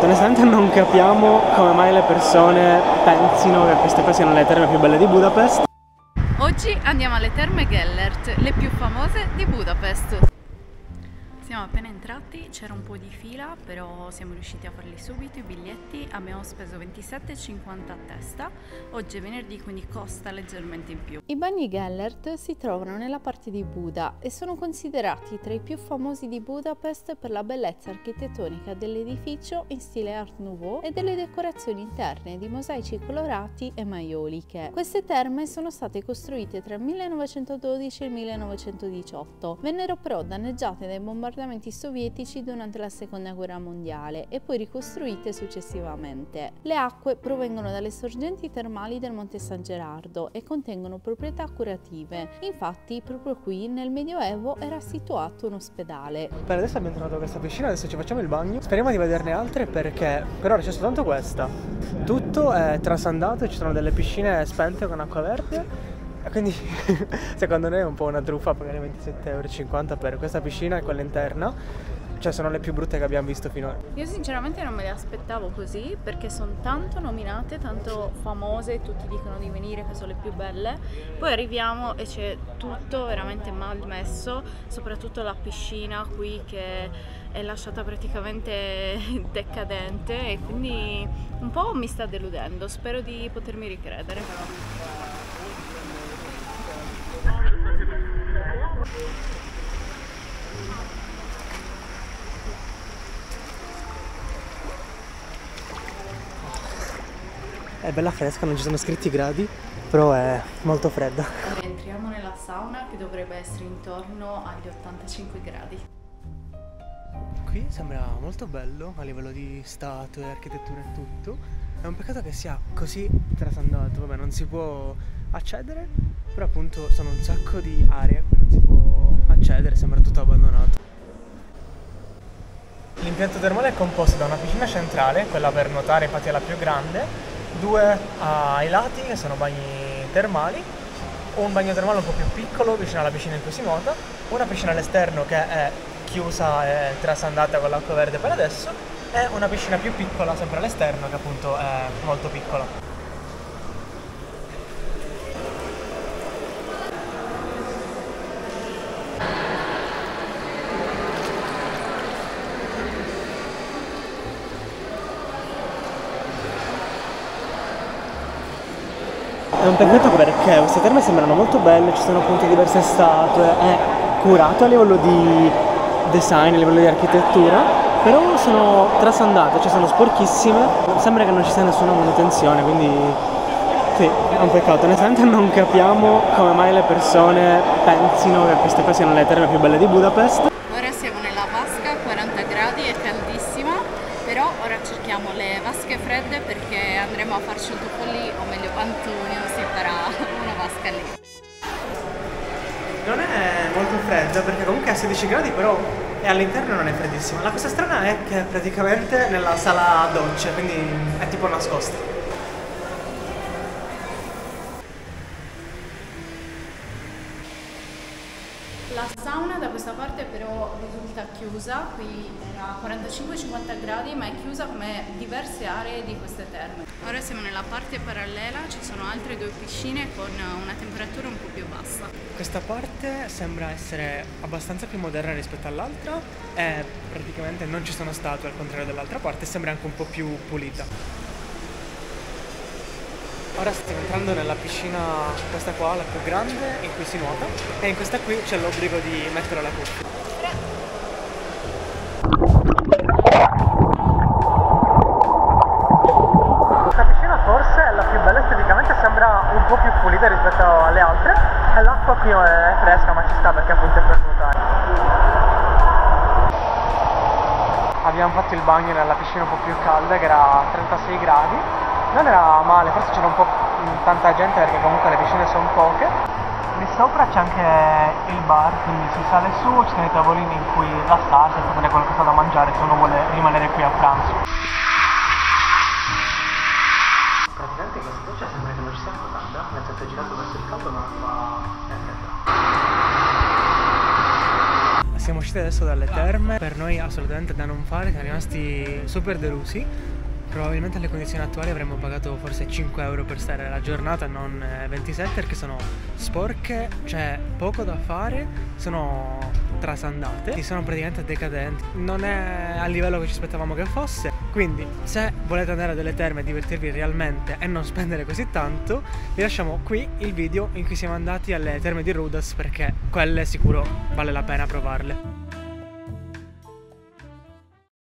Onestamente non capiamo come mai le persone pensino che queste qua siano le terme più belle di Budapest. Oggi andiamo alle terme Gellert, le più famose di Budapest. Siamo appena entrati, c'era un po' di fila, però siamo riusciti a farli subito i biglietti, abbiamo speso 27,50 a testa, oggi è venerdì quindi costa leggermente in più. I bagni Gellert si trovano nella parte di Buda e sono considerati tra i più famosi di Budapest per la bellezza architettonica dell'edificio in stile Art Nouveau e delle decorazioni interne di mosaici colorati e maioliche. Queste terme sono state costruite tra il 1912 e il 1918, vennero però danneggiate dai bombardamenti bombardamenti sovietici durante la seconda guerra mondiale e poi ricostruite successivamente. Le acque provengono dalle sorgenti termali del Monte San Gerardo e contengono proprietà curative. Infatti proprio qui nel Medioevo era situato un ospedale. Per adesso abbiamo trovato questa piscina, adesso ci facciamo il bagno. Speriamo di vederne altre perché per ora c'è soltanto questa. Tutto è trasandato, ci sono delle piscine spente con acqua verde quindi secondo me è un po' una truffa pagare 27,50 euro per questa piscina e quella interna. Cioè sono le più brutte che abbiamo visto finora. Io sinceramente non me le aspettavo così perché sono tanto nominate, tanto famose, tutti dicono di venire che sono le più belle. Poi arriviamo e c'è tutto veramente mal messo, soprattutto la piscina qui che è lasciata praticamente decadente e quindi un po' mi sta deludendo. Spero di potermi ricredere. È bella fresca, non ci sono scritti i gradi, però è molto fredda. Entriamo nella sauna che dovrebbe essere intorno agli 85 gradi. Qui sembra molto bello a livello di statue, architettura e tutto. È un peccato che sia così trasandato, vabbè non si può accedere, però appunto sono un sacco di aree non si può accedere, sembra tutto abbandonato. L'impianto termale è composto da una piscina centrale, quella per nuotare infatti è la più grande, due ai lati che sono bagni termali, un bagno termale un po' più piccolo vicino alla piscina in cui si nuota, una piscina all'esterno che è chiusa e trasandata con l'acqua verde per adesso e una piscina più piccola sempre all'esterno che appunto è molto piccola. È un peccato perché queste terme sembrano molto belle, ci sono appunto diverse statue, è curato a livello di design, a livello di architettura, però sono trasandate, cioè sono sporchissime, sembra che non ci sia nessuna manutenzione, quindi sì, è un peccato. Onestamente non capiamo come mai le persone pensino che queste qua siano le terme più belle di Budapest. Ora siamo nella vasca, 40 gradi, è caldissima, però ora cerchiamo le vasche fredde perché andremo a farci un tuffo lì, o meglio Pantunio si farà una vasca lì. Non è molto fredda perché comunque è a 16 gradi però e all'interno non è freddissima. La cosa strana è che è praticamente nella sala docce, quindi è tipo nascosta. La sauna da questa parte però risulta chiusa, qui era 45-50 gradi ma è chiusa come diverse aree di queste terme. Ora siamo nella parte parallela, ci sono altre due piscine con una temperatura un po' più bassa. Questa parte sembra essere abbastanza più moderna rispetto all'altra e praticamente non ci sono statue al contrario dell'altra parte, sembra anche un po' più pulita. Ora stiamo entrando nella piscina, questa qua, la più grande, in cui si nuota e in questa qui c'è l'obbligo di mettere la cuffia. Questa piscina forse è la più bella esteticamente, sembra un po' più pulita rispetto alle altre e l'acqua qui è fresca ma ci sta perché appunto è per nuotare. Abbiamo fatto il bagno nella piscina un po' più calda che era a 36 gradi non era male, forse c'era un po' tanta gente perché comunque le piscine sono poche. Lì sopra c'è anche il bar, quindi si sale su, ci sono i tavolini in cui rilassarsi e prendere qualcosa da mangiare se uno vuole rimanere qui a pranzo. Praticamente questa doccia sembra che non ci sia acqua calda, nel senso è girato verso il caldo ma l'acqua è fredda. Siamo usciti adesso dalle terme, per noi assolutamente da non fare, siamo rimasti super delusi. Probabilmente alle condizioni attuali avremmo pagato forse 5 euro per stare la giornata, non 27 eh, perché sono sporche, c'è poco da fare, sono trasandate, sono praticamente decadenti, non è a livello che ci aspettavamo che fosse. Quindi se volete andare a delle terme e divertirvi realmente e non spendere così tanto, vi lasciamo qui il video in cui siamo andati alle terme di Rudas perché quelle sicuro vale la pena provarle.